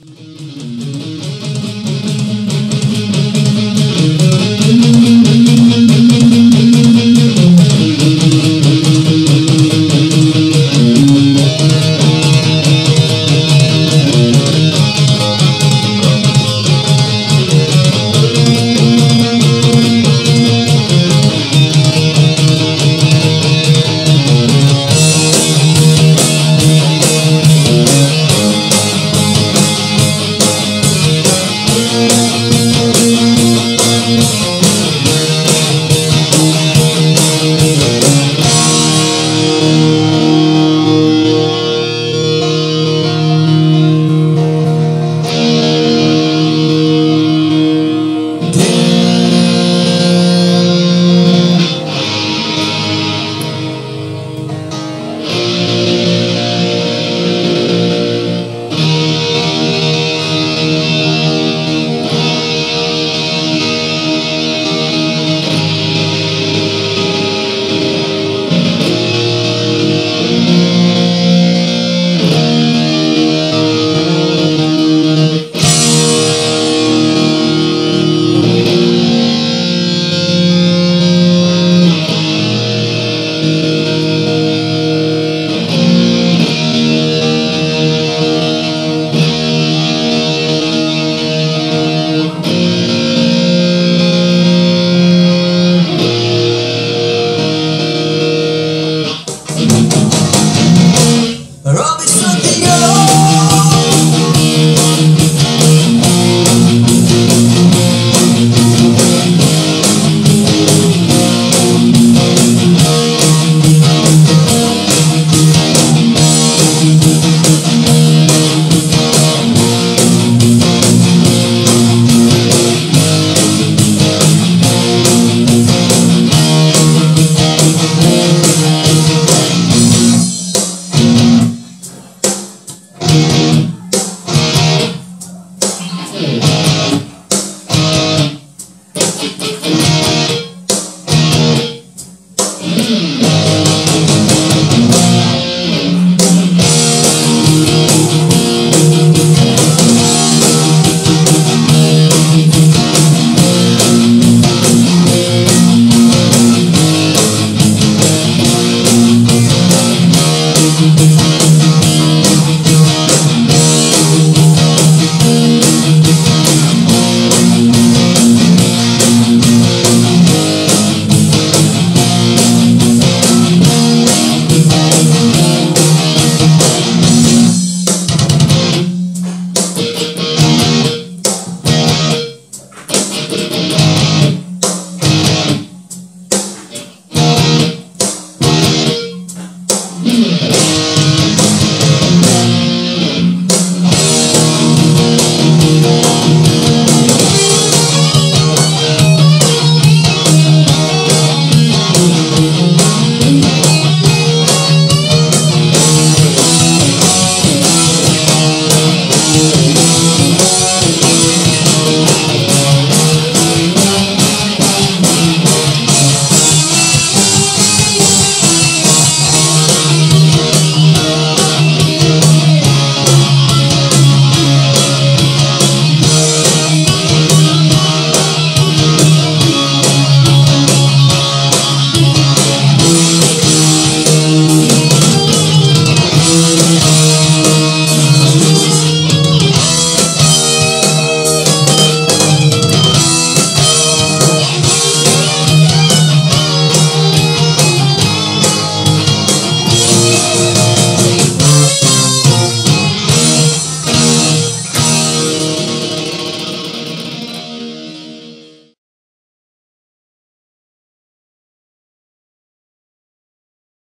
Bye.